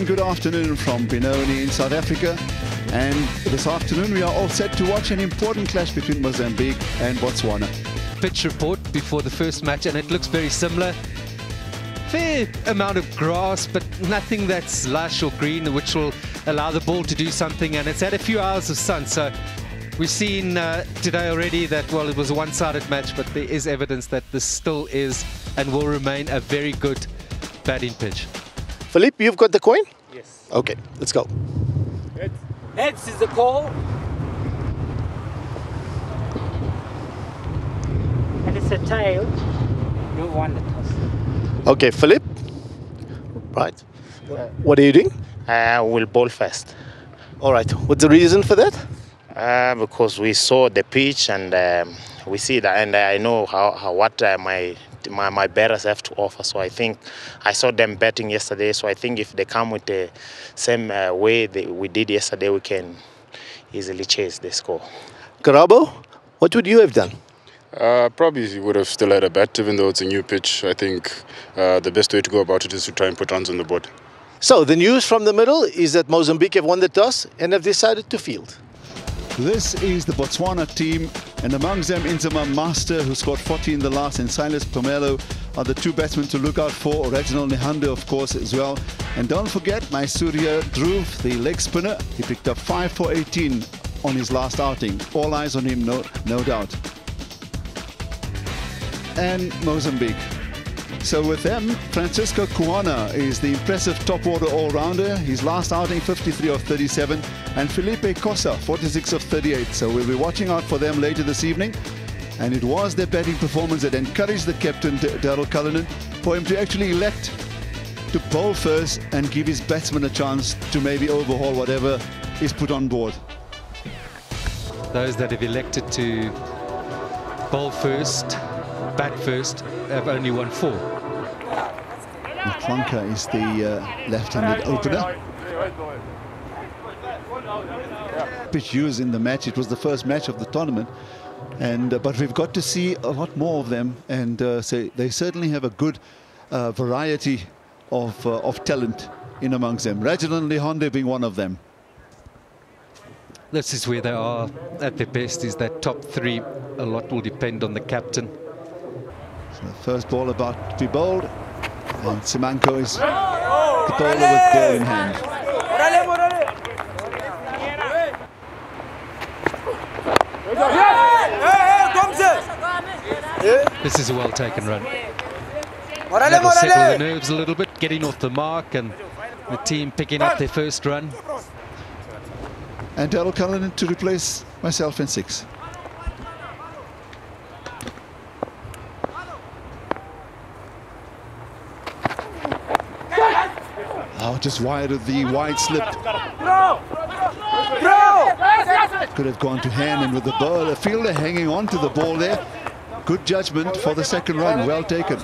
and good afternoon from Benoni in South Africa. And this afternoon we are all set to watch an important clash between Mozambique and Botswana. Pitch report before the first match and it looks very similar. Fair amount of grass, but nothing that's lush or green, which will allow the ball to do something. And it's had a few hours of sun, so we've seen uh, today already that, well, it was a one-sided match, but there is evidence that this still is and will remain a very good batting pitch. Philippe, you've got the coin? Yes. Okay, let's go. Heads. Heads is the call. And it's a tail. You won the toss. Okay, Philippe. Right. What are you doing? Uh, we'll bowl first. All right. What's the reason for that? Uh, because we saw the pitch and um, we see that, and I know how, how what uh, my my, my betters have to offer. So I think I saw them betting yesterday. So I think if they come with the same uh, way they, we did yesterday, we can easily chase the score. Karabo, what would you have done? Uh, probably would have still had a bet, even though it's a new pitch. I think uh, the best way to go about it is to try and put runs on the board. So the news from the middle is that Mozambique have won the toss and have decided to field. This is the Botswana team, and among them Inzama Master, who scored 40 in the last, and Silas Pomelo are the two batsmen to look out for. Reginald Nehonde, of course, as well. And don't forget, my Surya Dhruv, the leg spinner, he picked up 5 for 18 on his last outing. All eyes on him, no, no doubt. And Mozambique. So with them, Francisco Cuana is the impressive top order all-rounder. His last outing, 53 of 37. And Felipe Cossa, 46 of 38. So we'll be watching out for them later this evening. And it was their batting performance that encouraged the captain, Daryl Cullinan, for him to actually elect to bowl first and give his batsmen a chance to maybe overhaul whatever is put on board. Those that have elected to bowl first, bat first, have only won four. Motlhanka is the uh, left-handed opener. Pitch used in the match. It was the first match of the tournament, and uh, but we've got to see a lot more of them, and uh, so they certainly have a good uh, variety of uh, of talent in amongst them. Reginald Nehonde being one of them. This is where they are at their best. Is that top three? A lot will depend on the captain. So the first ball about to be bowled, and Simango is the bowler with ball in hand. This is a well taken run. That'll settle the nerves a little bit, getting off the mark and the team picking up their first run. And Daryl Cullinan to replace myself in six. Oh, just wide of the wide slip. Could have gone to hand and with the ball, a fielder hanging on to the ball there. Good judgment for the second run, well taken.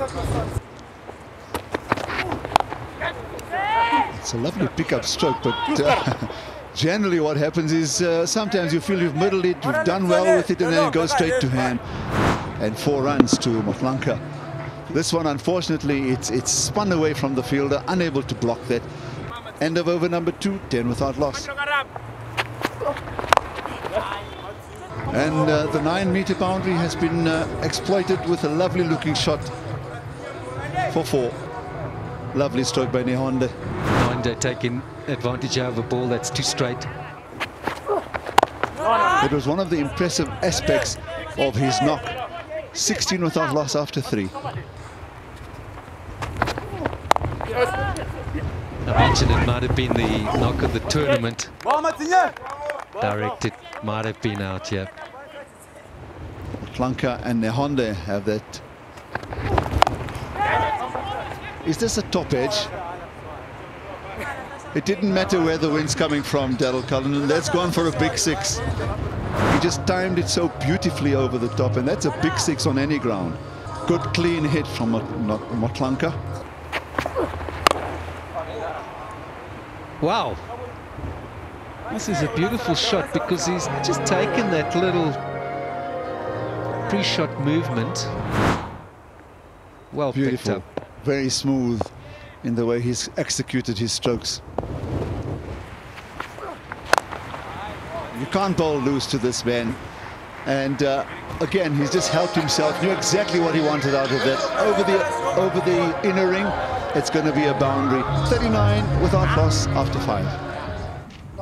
It's a lovely pickup stroke, but uh, generally what happens is uh, sometimes you feel you've middled it, you've done well with it, and then it goes straight to hand. And four runs to Motlhanka. This one, unfortunately, it's, it's spun away from the fielder, unable to block that. End of over number two, 10 without loss. And uh, the nine meter boundary has been uh, exploited with a lovely looking shot for four. Lovely stroke by Nehonde. Nehonde taking advantage of a ball that's too straight. It was one of the impressive aspects of his knock. 16 without loss after three. Mentioned it might have been the knock of the tournament. Directed might have been out yeah. Motlhanka and Nehonde have that. Is this a top edge? It didn't matter where the wind's coming from, Daryl Cullinan. That's gone for a big six. He just timed it so beautifully over the top, and that's a big six on any ground. Good clean hit from Motlhanka. Wow. This is a beautiful shot because he's just taken that little pre-shot movement. Well beautiful. Very smooth in the way he's executed his strokes. You can't bowl loose to this man. And uh, again, he's just helped himself, knew exactly what he wanted out of it. Over the, over the inner ring, it's going to be a boundary. 39 without loss after five.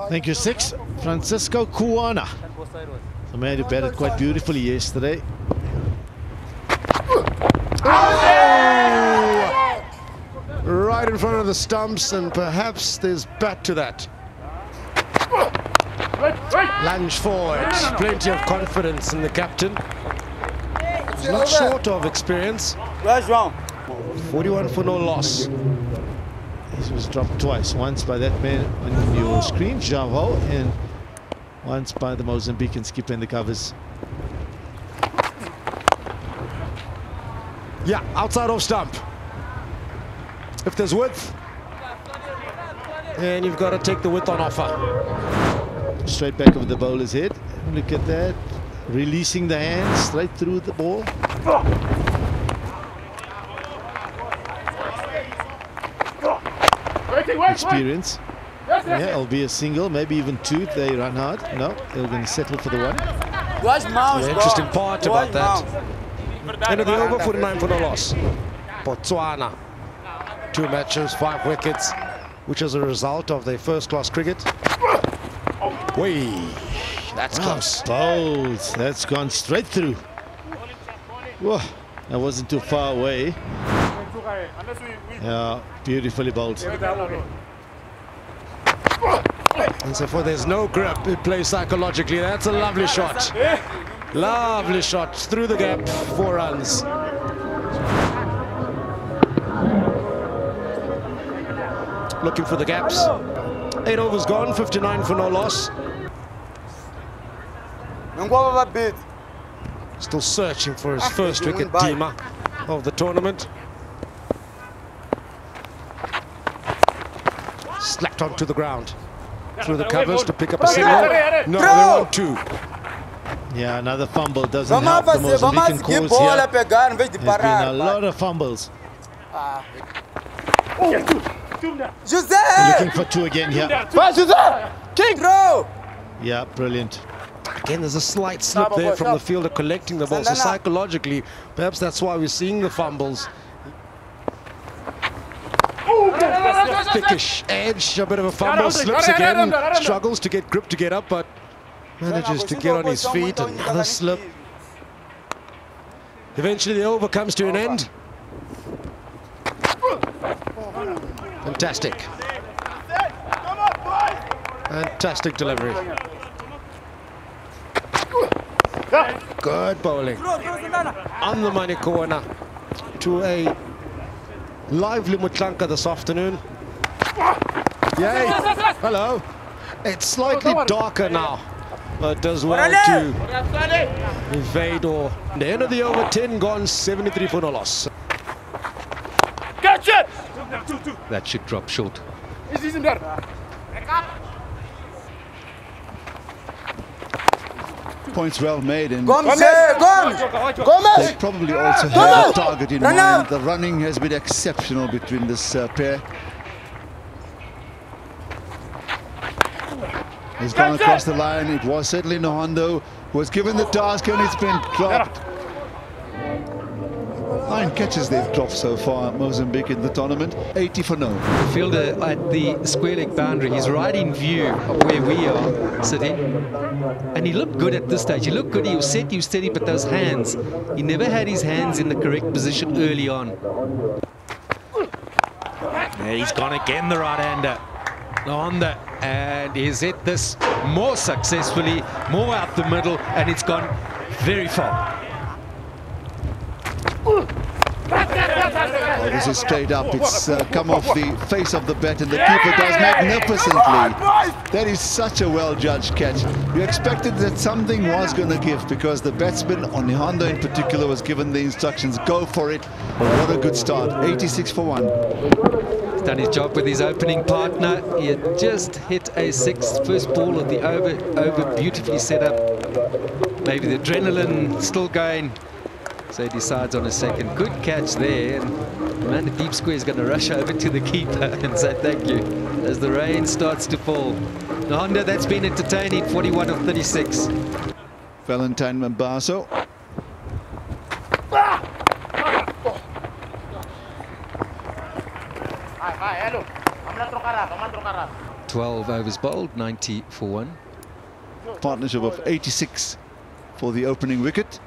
Thank you, six. Francisco Kuana. The man who batted quite beautifully yesterday. Oh! Right in front of the stumps, and perhaps there's bat to that. Lunge forward. Plenty of confidence in the captain. Not short of experience. 41 for no loss. He was dropped twice. Once by that man on your screen, Javo, and once by the Mozambican skipper in the covers. Yeah, outside off stump. If there's width, and you've got to take the width on offer. Straight back of the bowler's head. Look at that. Releasing the hands straight through the ball. Experience. Yeah, it'll be a single, maybe even two if they run hard. No, they're going to settle for the one. The interesting part about that. End of the over, 49 for the loss. Botswana. Two matches, five wickets, which is a result of their first-class cricket. Way, that's close. Bowled. That's gone straight through. Whoa, that wasn't too far away. Yeah, beautifully bowled. And so for there's no grip, it plays psychologically. That's a lovely shot. Lovely shot through the gap, four runs. Looking for the gaps. Eight overs gone, 59 for no loss. Still searching for his first wicket, Dima, of the tournament. Slapped onto the ground. Through the covers to pick up a single. No, they want two. Yeah, another fumble doesn't help the Mozambican cause here. There's been a lot of fumbles. Looking for two again here. King! Bro! Yeah, brilliant. Again, there's a slight slip there from the fielder collecting the ball. So psychologically, perhaps that's why we're seeing the fumbles. Thickish edge, a bit of a fumble, slips again, struggles to get grip to get up, but manages to get on his feet. Another slip. Eventually, the over comes to an end. Fantastic. Fantastic delivery. Good bowling. On the money corner to a lively Motlhanka this afternoon. Yay! Hello. It's slightly darker now, but does well to evade or the end of the over 10 gone 73 for no loss. Catch it! That should drop short. Points well made and Gomez! Gomez! they probably also Come have a target in mind. The running has been exceptional between this uh, pair. He's gone across the line. It was certainly Nehonde who was given the task and it's been dropped. Nine catches they've dropped so far, Mozambique in the tournament. 80 for no. The fielder at the square leg boundary, he's right in view of where we are sitting. And he looked good at this stage. He looked good, he was set, he was steady, but those hands, he never had his hands in the correct position early on. There he's gone again, the right-hander. On the, and he's hit this more successfully, more out the middle, and it's gone very far. Oh, this is straight up. It's uh, come off the face of the bat and the keeper does magnificently. That is such a well-judged catch. You expected that something was going to give because the batsman, on Hondo in particular, was given the instructions, go for it. What a good start. 86 for one. He's done his job with his opening partner. He had just hit a sixth first ball of the over, over beautifully set up. Maybe the adrenaline still going. So he decides on a second. Good catch there. And the man at deep square is going to rush over to the keeper and say thank you as the rain starts to fall. The Honda that's been entertaining, 41 of 36. Valentine Mbazo. Ah! 12 overs bowled, 90 for one. Partnership of 86 for the opening wicket.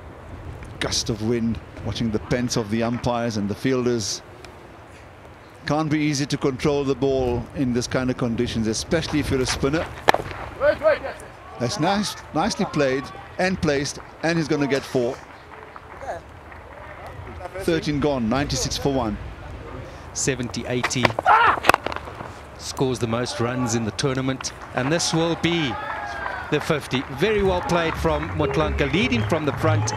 Gust of wind, watching the pens of the umpires and the fielders. Can't be easy to control the ball in this kind of conditions, especially if you're a spinner. That's nice, nicely played and placed, and he's going to get four. 13 gone, 96 for one. 70, 80. Scores the most runs in the tournament. And this will be the 50. Very well played from Motlhanka, leading from the front.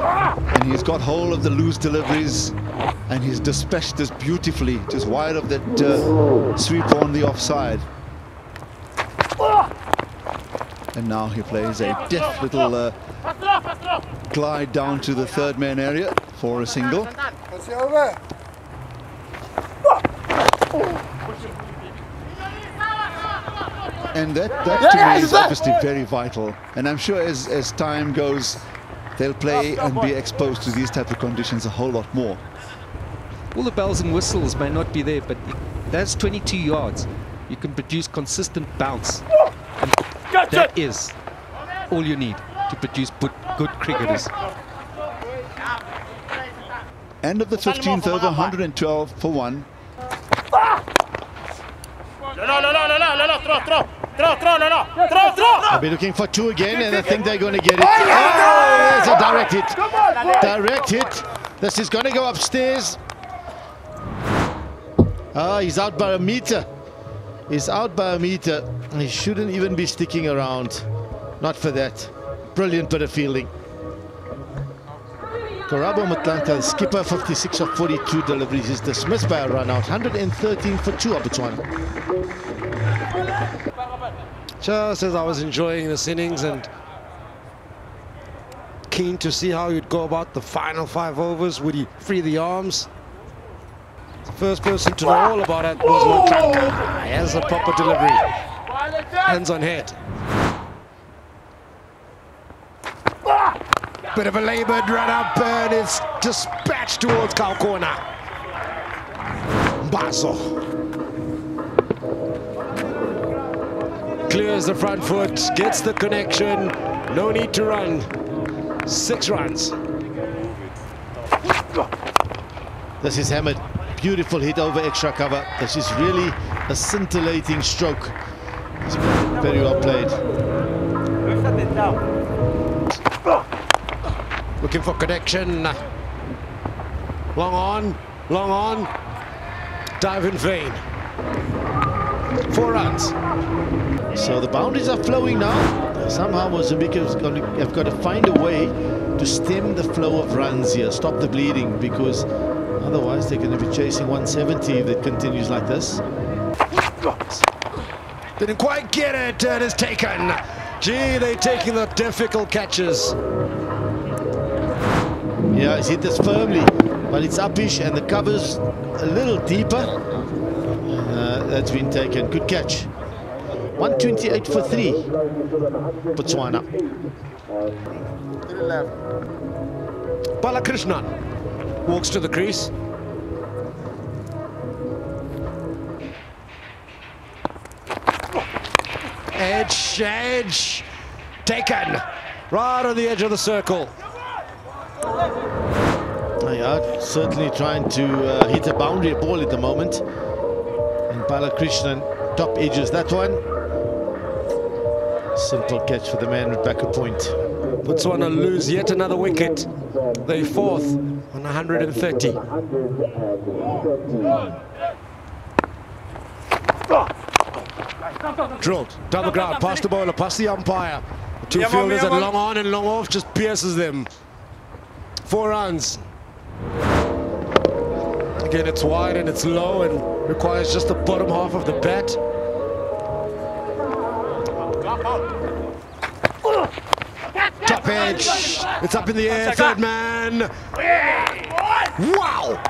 And he's got hold of the loose deliveries and he's dispatched this beautifully, just wide of that uh, sweep on the offside. And now he plays a deft little uh, glide down to the third man area for a single. And that, that to me is obviously very vital. And I'm sure as, as time goes, they'll play and be exposed to these type of conditions a whole lot more. All the bells and whistles may not be there, but that's 22 yards. You can produce consistent bounce. And that is all you need to produce good cricketers. End of the 15th over, 112 for one. I'll be looking for two again, and I think they're going to get it. Oh, there's a direct hit. Direct hit. This is going to go upstairs. Ah, he's out by a meter. He's out by a meter. He shouldn't even be sticking around. Not for that. Brilliant bit of fielding. Karabo Motlhanka, skipper, 56 of 42 deliveries, is dismissed by a run out. 113 for two of Botswana. Just as I was enjoying this innings and keen to see how he'd go about the final five overs, would he free the arms? The first person to know all about it was Motlhanka. He has a proper delivery. Hands on head. Bit of a laboured run up and it's dispatched towards Kau corner. Clears the front foot, gets the connection. No need to run. Six runs. This is hammered. Beautiful hit over extra cover. This is really a scintillating stroke. Very well played. Looking for connection. Long on, long on. Dive in vain. Four runs. So the boundaries are flowing now. Somehow Mozambique has got to, have got to find a way to stem the flow of runs here, stop the bleeding, because otherwise they're going to be chasing 170 if it continues like this. Didn't quite get it, and it's taken. Gee, they're taking the difficult catches. Yeah, he's hit this firmly, but it's upish and the cover's a little deeper. Uh, that's been taken. Good catch. 128 for three. Botswana. Balakrishnan walks to the crease. Edge, edge, taken. Right on the edge of the circle. They are certainly trying to uh, hit a boundary ball at the moment. And Balakrishnan top edges that one. Simple catch for the man with back a point. Botswana lose yet another wicket. They fourth on 130. Drilled, double ground, past the bowler, past the umpire. The two fielders and long on and long off just pierces them. Four runs. Again, it's wide and it's low and requires just the bottom half of the bat. Top edge. It's up in the air, third man. Wow!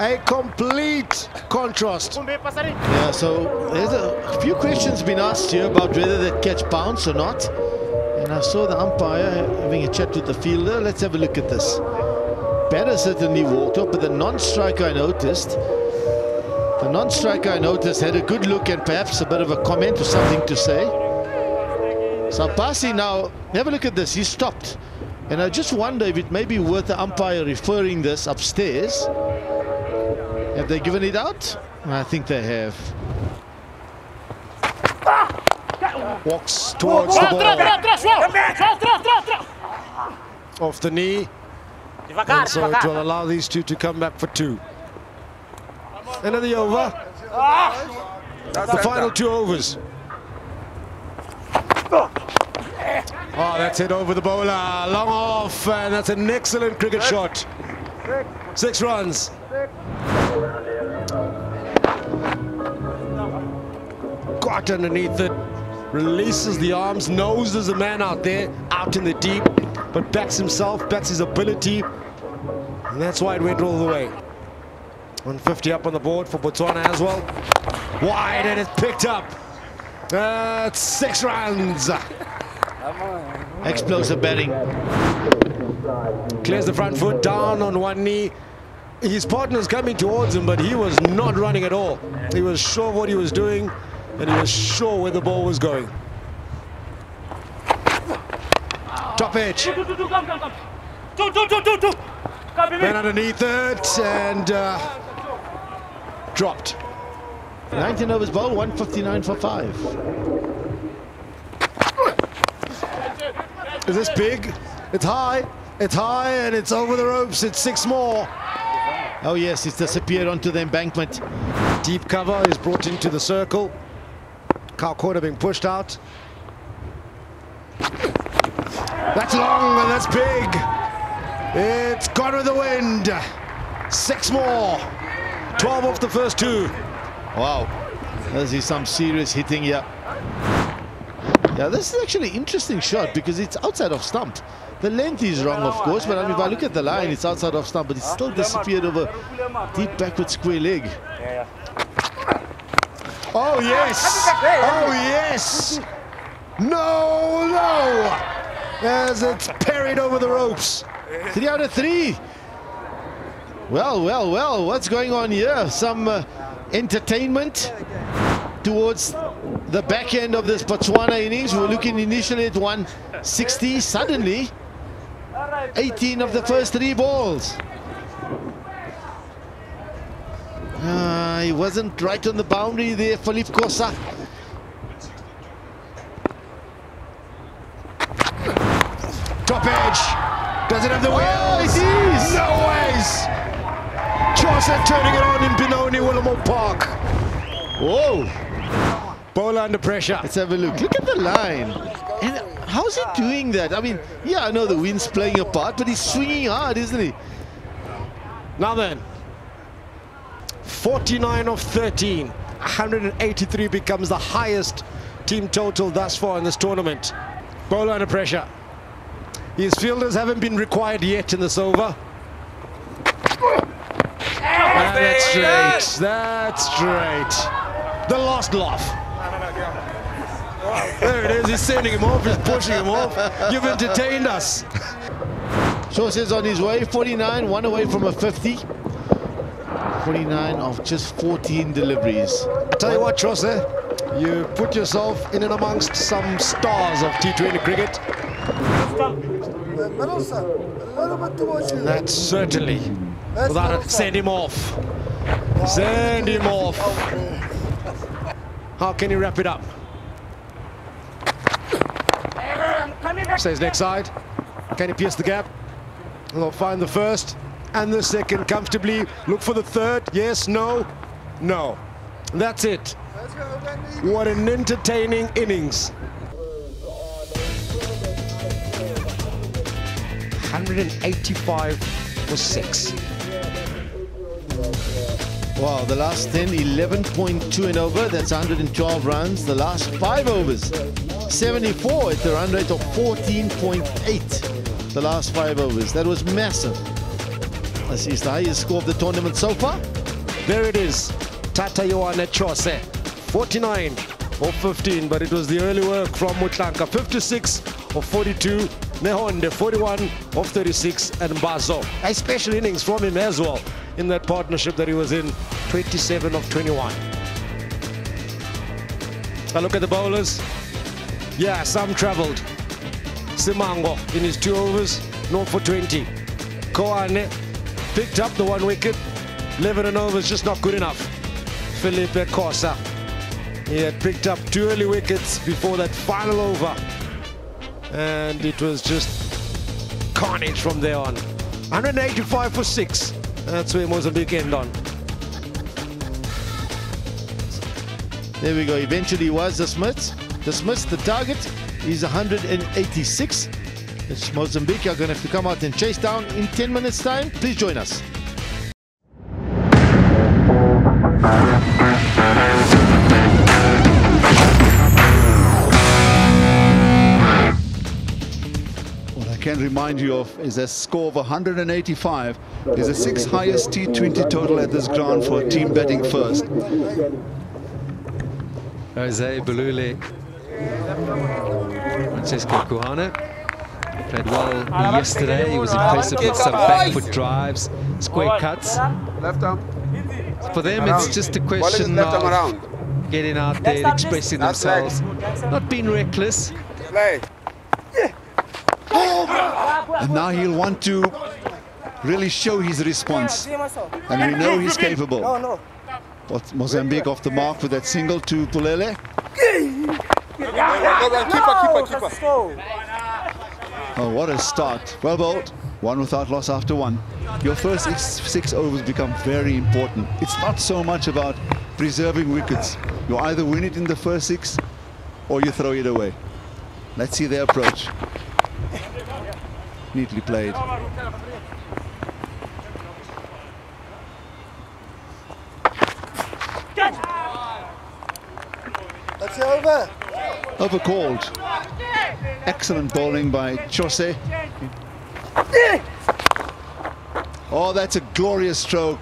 A complete contrast. Yeah, so there's a few questions been asked here about whether that catch bounced or not. And I saw the umpire having a chat with the fielder. Let's have a look at this. Batter certainly walked up, but the non-striker I noticed, the non-striker I noticed had a good look and perhaps a bit of a comment or something to say. Sampasi now, have a look at this, he stopped. And I just wonder if it may be worth the umpire referring this upstairs. Have they given it out? I think they have. Walks towards the ball. Off the knee. And so it will allow these two to come back for two. End of the over. The final two overs. Oh, that's it over the bowler. Long off, and that's an excellent cricket shot. Six runs. Got underneath it. Releases the arms, there's a man out there, out in the deep, but backs himself, backs his ability. And that's why it went all the way. 150 up on the board for Botswana as well. Wide, and it's picked up. That's six runs. Explosive batting. Clears the front foot down on one knee. His partner's coming towards him, but he was not running at all. He was sure what he was doing, and he was sure where the ball was going. Top edge. Went underneath it and uh, dropped. 19 overs ball, 159 for 5. Is this big? It's high. It's high and it's over the ropes. It's six more. Oh yes, it's disappeared onto the embankment. Deep cover is brought into the circle. Kyle Korda being pushed out. That's long and that's big. It's gone with the wind. Six more. 12 off the first two. Wow. This is some serious hitting here. Yeah, this is actually an interesting shot because it's outside of stump. The length is wrong, of course, but I mean, if I look at the line, it's outside of stump, but it's still disappeared over deep backward square leg. Oh, yes! Oh, yes! No, no! As it's parried over the ropes. Three out of three. Well, well, well, what's going on here? Some uh, entertainment towards the back end of this Botswana innings. We're looking initially at 160. Suddenly, 18 of the first three balls. Uh, he wasn't right on the boundary there, Philippe Cossa. Top Does it have the wheels? Oh, it is. No ways. Tshose turning it on in Benoni Willowmoore Park. Whoa. Bowler under pressure. Let's have a look. Look at the line. And how's he doing that? I mean, yeah, I know the wind's playing a part, but he's swinging hard, isn't he? Now then, 49 of 13. 183 becomes the highest team total thus far in this tournament. Bowler under pressure. His fielders haven't been required yet in this over. And that's straight. That's straight. The last laugh. There it is. He's sending him off. He's pushing him off. You've entertained us. Tshose's on his way. 49, one away from a 50. 49 of just 14 deliveries. I tell you what, Chaucer, you put yourself in and amongst some stars of T20 cricket. That's certainly, send him off. Send him off. How can you wrap it up? Says next side. Can he pierce the gap? They'll find the first and the second comfortably. Look for the third. Yes, no, no. That's it. What an entertaining innings. 185 for six. Wow, the last 10, 11.2 and over. That's 112 runs. The last five overs, 74 at the run rate of 14.8. The last five overs. That was massive. This is the highest score of the tournament so far. There it is. Thatayaone Tshose. 49 of 15, but it was the early work from Motlhanka. 56 of 42. Nehonde 41 of 36 and Bazo. A special innings from him as well in that partnership that he was in. 27 of 21. A look at the bowlers. Yeah, some travelled. Simango in his two overs, not for 20. Koane picked up the one wicket. 11 and overs just not good enough. Felipe Cossa. He had picked up two early wickets before that final over. And it was just carnage from there on. 185 for six. That's where Mozambique end on. There we go. Eventually was dismissed. Dismissed. The target is 186. It's Mozambique are going to have to come out and chase down in 10 minutes time. Please join us. Remind you of is a score of 185 is the sixth highest T20 total at this ground for a team batting first. Jose Bulule. Francesco Kuhana played well yesterday. He was impressive with some back foot drives, square cuts. Left arm. For them, it's just a question of getting out there, expressing themselves, not being reckless. Play. Oh, And now he'll want to really show his response. And we know he's capable. No, no. But Mozambique off the mark with that single to Pulele. Oh, what a start. Well bowled. One without loss after one. Your first six, six overs become very important. It's not so much about preserving wickets. You either win it in the first six or you throw it away. Let's see their approach. Neatly played. That's it over. Overcalled. Excellent bowling by Tshose. Oh, that's a glorious stroke.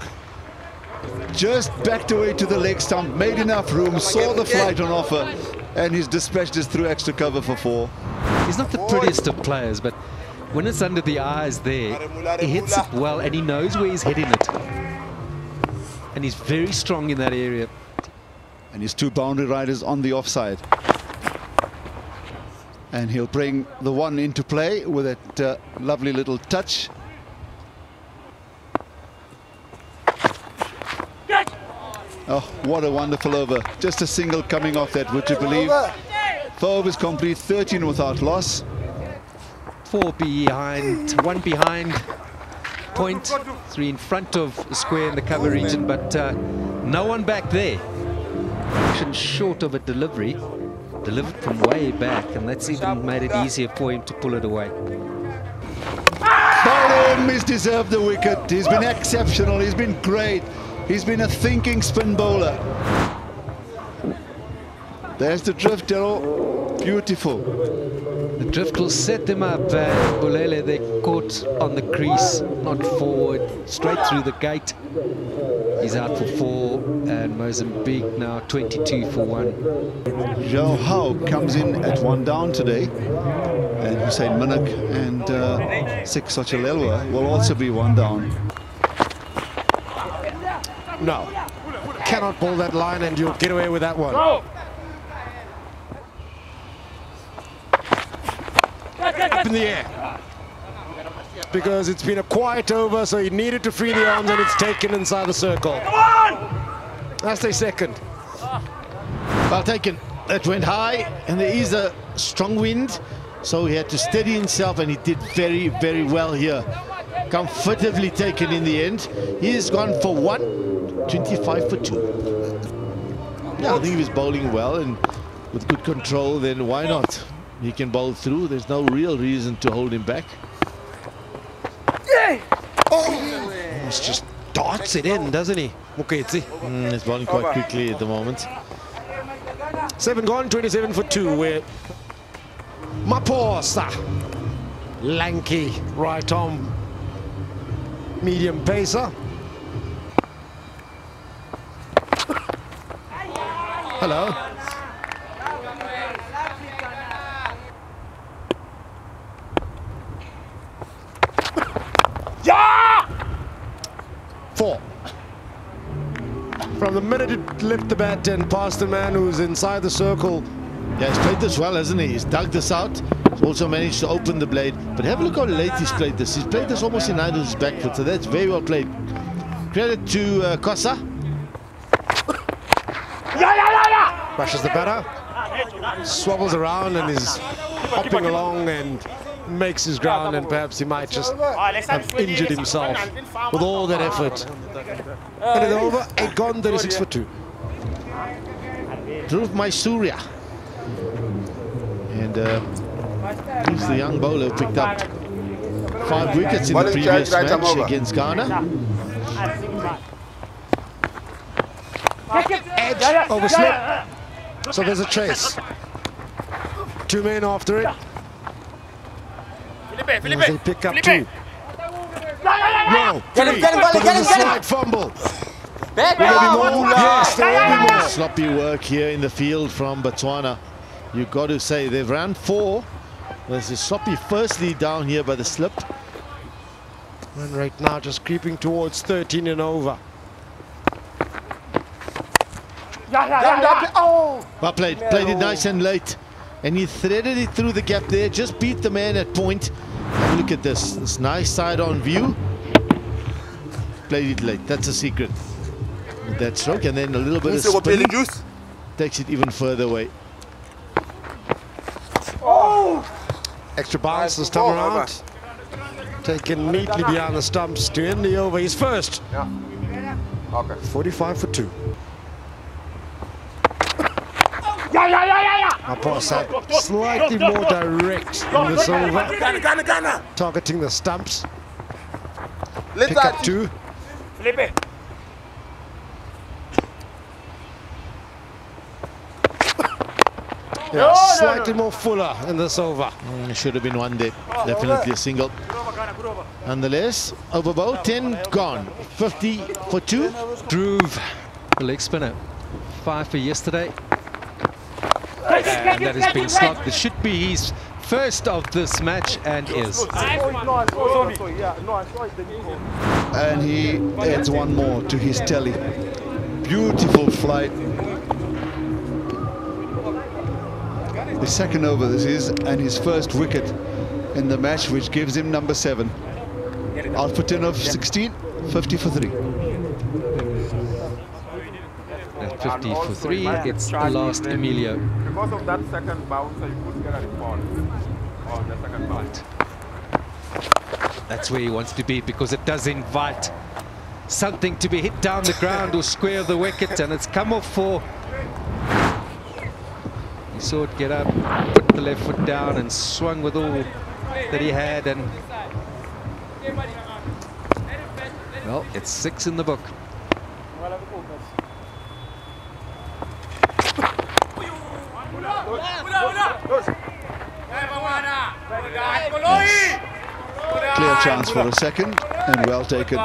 Just backed away to the leg stump, made enough room, saw the flight on offer, and he's dispatched us through extra cover for four. He's not the prettiest of players, but when it's under the eyes there, he hits it well and he knows where he's hitting it. And he's very strong in that area. And his two boundary riders on the offside. And he'll bring the one into play with that uh, lovely little touch. Oh, what a wonderful over. Just a single coming off that, would you believe? Four overs complete, 13 without loss. Four behind, one behind point, three in front of square in the cover region, but uh, no one back there. Action short of a delivery, delivered from way back, and that's even made it easier for him to pull it away. Bowlham has deserved the wicket. He's been exceptional. He's been great. He's been a thinking spin bowler. There's the drift, Daryl. Beautiful. The drift will set them up. Uh, Bulele, they caught on the crease, not forward, straight through the gate. He's out for four, and Mozambique now 22 for one. Joe Howe comes in at one down today, and Hussein Minak and uh, Sik Sochalelwa will also be one down. No. Cannot pull that line and you'll get away with that one. Up in the air. Because it's been a quiet over, so he needed to free the arms and it's taken inside the circle. Come on! That's the second. Well taken. It went high, and there is a strong wind, so he had to steady himself, and he did very, very well here. Comfortably taken in the end. He has gone for one, 25 for two. Yeah, I think he was bowling well and with good control, then why not? He can bowl through. There's no real reason to hold him back. Yeah. Oh, Almost just darts it in, doesn't he? Muketsi. Mm, he's bowling quite quickly at the moment. Seven gone, 27 for two. Where Maposa, lanky right arm medium pacer. Hello. Yeah! Four. From the minute it left the bat and past the man who's inside the circle. Yeah, he's played this well, hasn't he? He's dug this out. He's also managed to open the blade. But have a look how late he's played this. He's played this almost in line with his back foot, so that's very well played. Credit to uh, Cossa. Yeah, yeah, yeah, yeah! Crushes the batter. Swabbles around and is hopping along and makes his ground and perhaps he might just have injured himself with all that effort. And it's over, 8 gone, 36 for 2. Dhruv Maisuria. And uh, he's the young bowler who picked up five wickets in the previous match against Ghana. Edge, overslip. So there's a chase. Two men after it. As they pick up two. No, Get him, get him, but Bali, get him, get him. slight fumble. Back Will be more? Yes, there will be more. Sloppy work here in the field from Botswana. You've got to say they've ran four. There's a sloppy first lead down here by the slip. And right now just creeping towards 13 and over. Yeah, yeah, yeah, yeah. Oh! Well played, played it nice and late. And he threaded it through the gap there, just beat the man at point. Look at this, this nice side on view. Played it late, that's a secret. That stroke and then a little bit of spin takes it even further away. Oh! Extra bounce this time around. Taken neatly behind the stumps to end the over. He's first. Okay. 45 for two. Yeah, yeah, yeah, yeah, yeah! Slightly more direct in this over. Ghana, Ghana, Ghana! Targeting the stumps. Let's Pick up two. Felipe. Yeah, slightly more fuller in this over. Mm, should have been one day, definitely a single. Nonetheless, over bow, 10 gone, 50 for two. Dhruv, the leg spinner. Five for yesterday and that has been slopped. This should be his first of this match and is. And he adds one more to his tally. Beautiful flight. The second over this is, and his first wicket in the match, which gives him number seven. Out for 10 of 16, 50 for 3. 50 for three, it's the last Emilio. Because of that second bouncer, you couldn't get a report on the second bounce. That's where he wants to be because it does invite something to be hit down the ground or square the wicket and it's come off for he saw it get up put the left foot down and swung with all that he had and well it's six in the book Clear chance for a second, and well taken.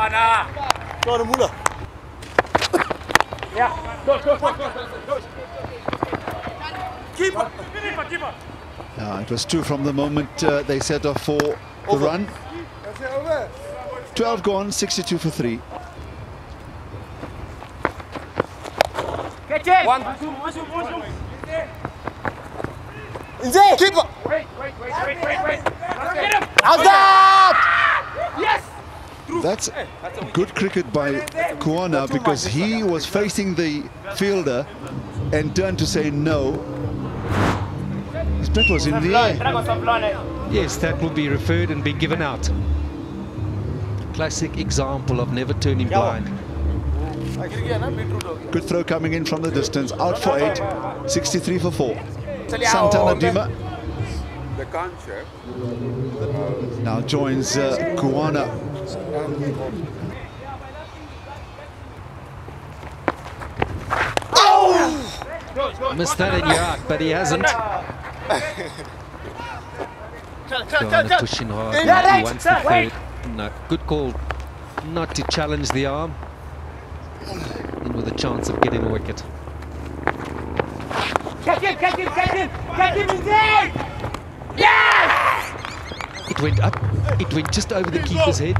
Yeah, it was two from the moment uh, they set off for the run. 12 gone, 62 for three. Catch it! One. Inze! Keeper! Wait, wait, wait, wait, wait, wait. Get him! How's that? Yes! That's good cricket by Kuana because he was facing the fielder and turned to say no. His bat was in the air. yes that will be referred and be given out classic example of never turning blind Good throw coming in from the distance. Out for eight, 63 for four. Santana Dima The concept. now joins uh, Kuana. missed that in your out but he hasn't Kuana pushing hard he wants the third no good call not to challenge the arm. And with a chance of getting a wicket. Catch him, catch him, catch him, catch him inside! Yes! It went up, it went just over the keeper's head.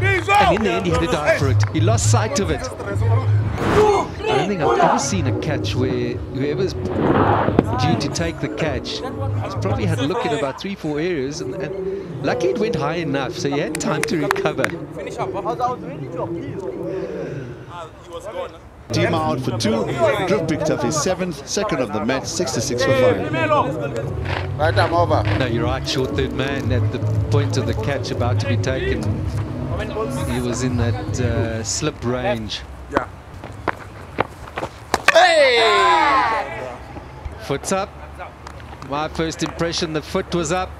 And in the end, he had to dive for it. He lost sight of it. I don't think I've ever seen a catch where whoever's due to take the catch has probably had a look in about three, four areas. And, and lucky it went high enough, so he had time to recover. Team out for two. Dhruv picked up his seventh, second of the match, 66 for five. Right, I'm over. No, you're right, short third man at the point of the catch about to be taken. He was in that uh, slip range. Yeah. Hey! Foot's up. My first impression, the foot was up.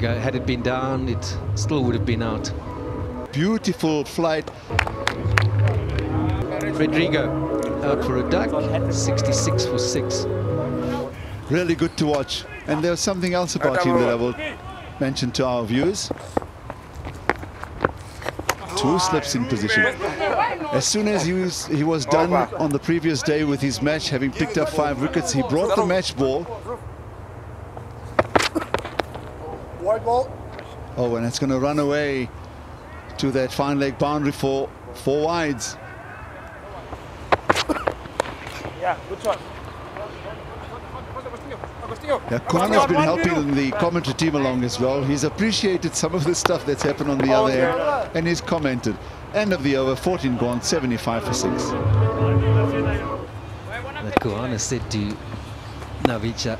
There we go. Had it been down, it still would have been out. Beautiful flight. Rodrigo out for a duck, 66 for six. Really good to watch. And there's something else about him that I will mention to our viewers. Two slips in position. As soon as he was, he was done on the previous day with his match, having picked up five wickets, he brought the match ball. White ball. Oh, and it's going to run away to that fine leg boundary for four wides. Yeah, good shot. Yeah, Kuhana's been helping the commentary team along as well. He's appreciated some of the stuff that's happened on the oh, other end, and he's commented. End of the over, 14 gone, 75 for 6. That has said to Navicha,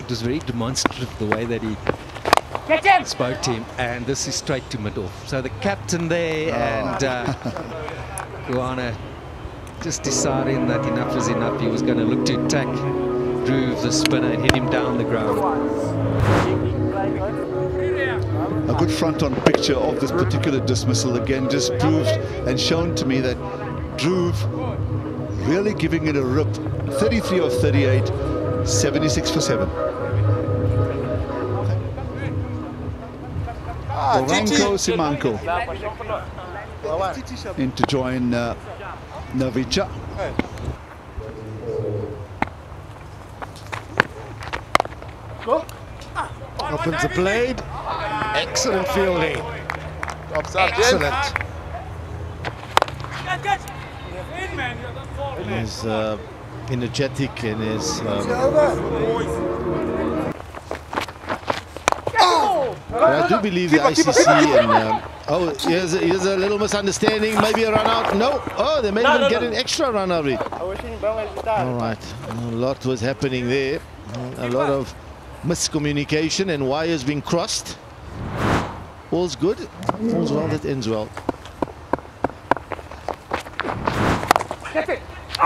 it was very demonstrative the way that he spoke to him, and this is straight to mid-off. So the captain there and uh, Kuhana just deciding that enough is enough. He was going to look to attack Dhruv, the spinner, and hit him down the ground. A good front-on picture of this particular dismissal again just proved and shown to me that Dhruv really giving it a rip. 33 of 38, 76 for 7. Lorenko Simango in to join uh, Navicha. Opens the blade. Excellent fielding. Excellent. He's uh, energetic and is. Um, but I do believe the ICC and um, oh, here's a, here's a little misunderstanding. Maybe a run out. No. Oh, they may No, even no, get no. an extra run out of it. All right, a lot was happening there. A lot of miscommunication and wires being crossed. All's good. All's well that ends well.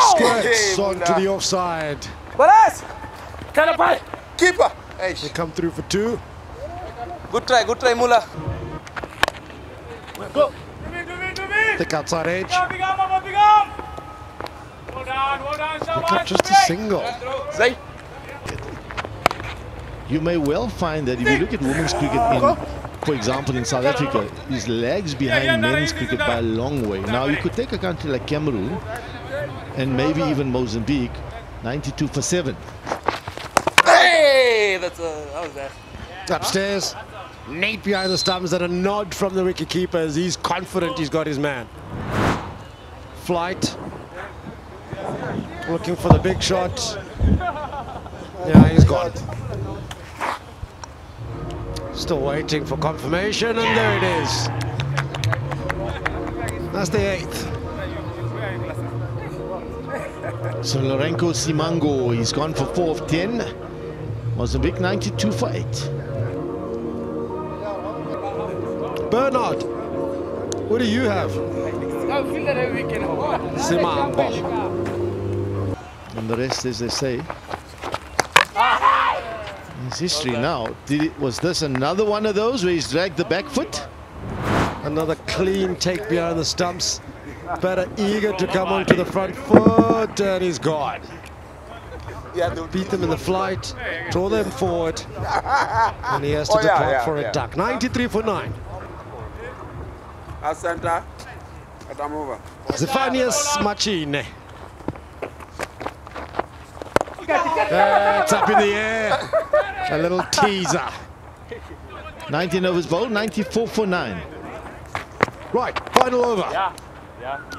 Skirts on to the offside. Balas! Kanapai! Keeper! They come through for two. Good try, good try, Mula. Go! Thick outside edge. Big arm, Mama, big arm! Pick up just a single. Zay! You may well find that if you look at women's cricket in, for example, in South Africa, is lags behind men's cricket by a long way. Now, you could take a country like Cameroon and maybe even Mozambique, 92 for 7. Hey! That's uh, a. How was that? Upstairs. Nate behind the stumps and a nod from the wicket keeper as he's confident he's got his man. Flight. Looking for the big shot. Yeah, he's got it. Still waiting for confirmation, and there it is. That's the eighth. So Lorenko Simango, he's gone for 4 of 10. Mozambique 92 for 8. Bernard, what do you have? Simambo. And the rest, as they say, is history now. Did it, was this another one of those where he's dragged the back foot? Another clean take behind the stumps. Better eager to come onto the front foot, and he's gone. Beat them in the flight, draw them forward, and he has to Oh, depart yeah, for a duck. 93 for 9. At center. At I'm over. Zephanias Machine. Eh, That's up in the air. A little teaser. 19 overs bowled, 94 for 9. Right, final over. yeah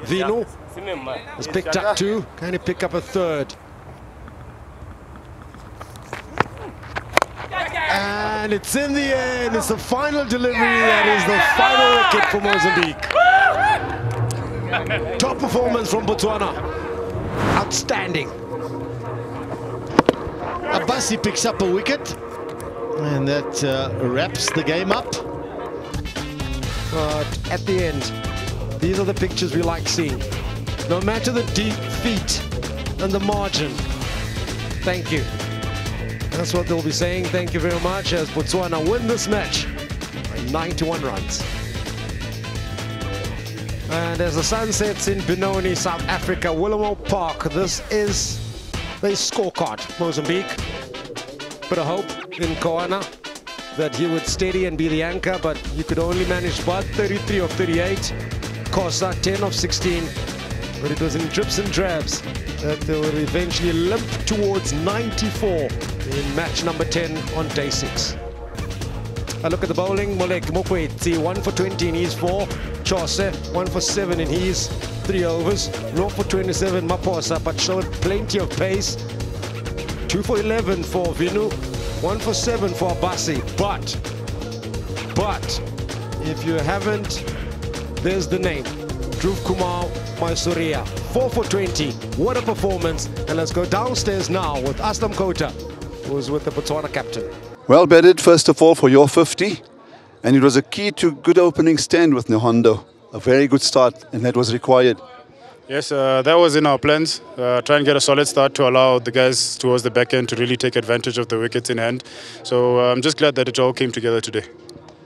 Vino has picked up two. Can he pick up a third? And it's in the end. It's the final delivery. That is the final wicket for Mozambique. Top performance from Botswana. Outstanding. Abassi picks up a wicket. And that uh, wraps the game up. But at the end, these are the pictures we like seeing. No matter the defeat and the margin, thank you. That's what they'll be saying. Thank you very much as Botswana win this match by 91 runs. And as the sun sets in Benoni, South Africa, Willowmoore Park, this is the scorecard. Mozambique, bit of hope in Koana that he would steady and be the anchor, but you could only manage about 33 of 38. Cossa 10 of 16, but it was in drips and drabs that they would eventually limp towards 94 in match number 10 on day 6. A look at the bowling, Molek Mokwetsi, 1 for 20 in his 4. Tshose, 1 for 7 in his 3 overs. 0 for 27, Maposa, but showed plenty of pace. 2 for 11 for Vinu, 1 for 7 for Abassi. But, but, if you haven't, there's the name. Dhruv Kumar Maisuria, 4 for 20. What a performance. And let's go downstairs now with Aslam Kota, who's with the Botswana captain. Well bedded, first of all, for your 50. And it was a key to good opening stand with Nehonde. A very good start, and that was required. Yes, uh, that was in our plans. Uh, try and get a solid start to allow the guys towards the back end to really take advantage of the wickets in hand. So uh, I'm just glad that it all came together today.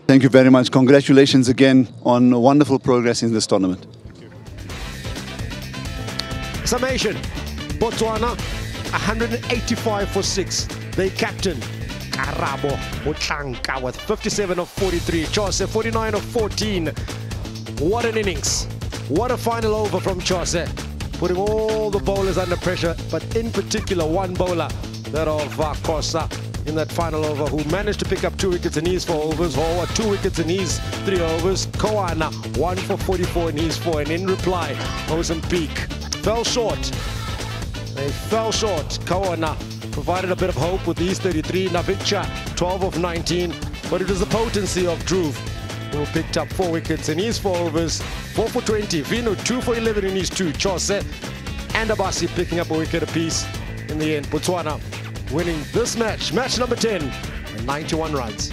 Thank you very much. Congratulations again on wonderful progress in this tournament. Summation Botswana 185 for 6. They captain Karabo Motlhanka with 57 of 43. Tshose 49 of 14. What an innings. What a final over from Tshose. Putting all the bowlers under pressure, but in particular one bowler, that of uh, Cossa in that final over, who managed to pick up two wickets in his four overs, or two wickets in his three overs. Koana, one for 44 in his four, and in reply, Mozambique fell short. They fell short. Koana provided a bit of hope with these 33. Navicha, 12 of 19, but it was the potency of Dhruv who picked up four wickets in his four overs. Four for 20. Vino, two for 11 in his two. Tshose and Abasi picking up a wicket apiece in the end. Botswana winning this match, match number 10, 91 runs.